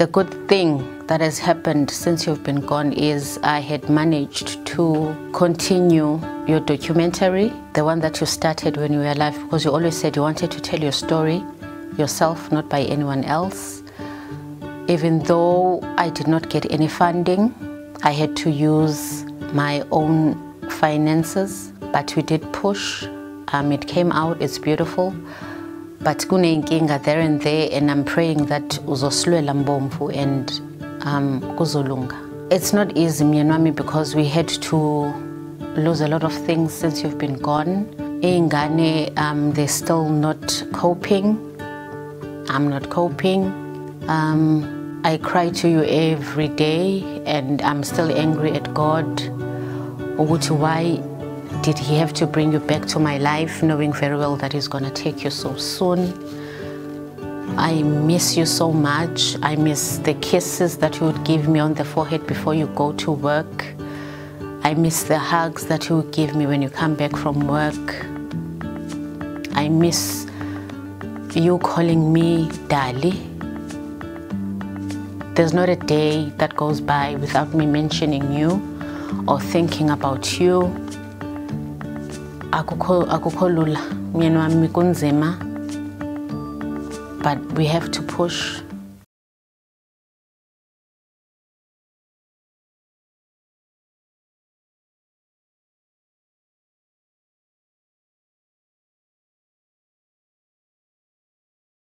The good thing that has happened since you've been gone is I had managed to continue your documentary, the one that you started when you were alive, because you always said you wanted to tell your story yourself, not by anyone else. Even though I did not get any funding, I had to use my own finances, but we did push. Um, it came out, it's beautiful. But kuneyinkinga there and there, and I'm praying that uzosilwela mbomvu and um, kuzolunga. It's not easy, Myanwami, because we had to lose a lot of things since you've been gone. Ingane, um, they're still not coping. I'm not coping. Um, I cry to you every day, and I'm still angry at God. Ukuthi, why did He have to bring you back to my life, knowing very well that He's gonna take you so soon? I miss you so much. I miss the kisses that you would give me on the forehead before you go to work. I miss the hugs that you would give me when you come back from work. I miss you calling me Dali. There's not a day that goes by without me mentioning you or thinking about you. Akukho akukho lula. Myeni wami kunzima. But we have to push